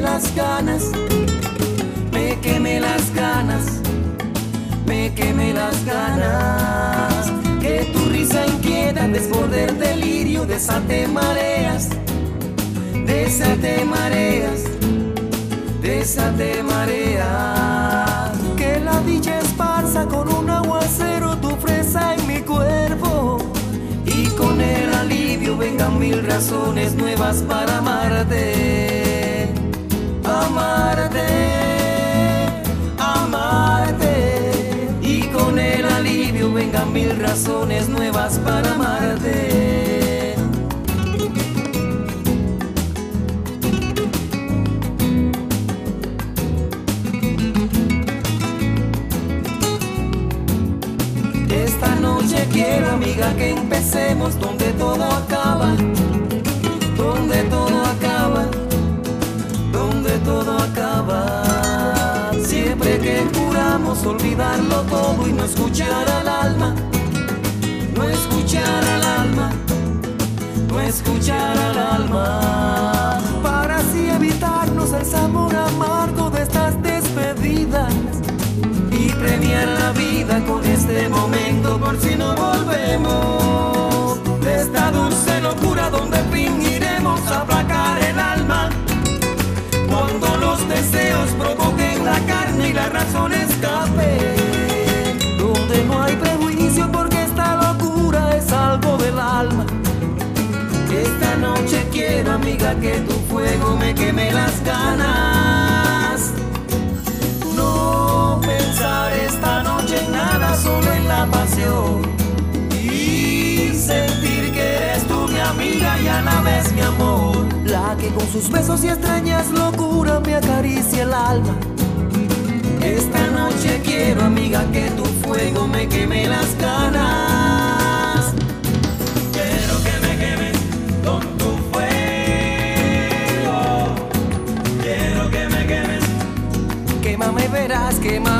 las ganas, me queme las ganas, me queme las ganas. Que tu risa inquieta desborde el delirio, desate mareas, desate mareas, desate mareas. Que la dicha esparza con un aguacero tu fresa en mi cuerpo y con el alivio vengan mil razones nuevas para amarte, mil razones nuevas para amarte. Esta noche quiero, amiga, que empecemos donde todo acaba, donde todo acaba, donde todo acaba. Siempre que juramos olvidarlo todo y no escuchar al alma, por si no volvemos. De esta dulce locura donde fingiremos aplacar el alma. Cuando los deseos provoquen la carne y la razón escape. Donde no hay prejuicio porque esta locura es algo del alma. Esta noche quiero amiga que tu fuego me queme las ganas. No pensar esta noche en nada, Y sentir que eres tú mi amiga y a la vez mi amor. La que con sus besos y extrañas locura me acaricia el alma. Esta noche quiero, amiga, que tu fuego me queme las ganas. Quiero que me quemes con tu fuego. Quiero que me quemes Quémame verás, verás.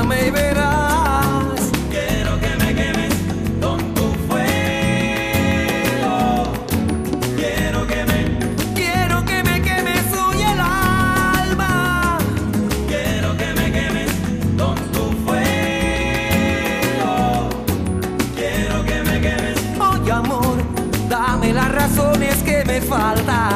你是否还爱我？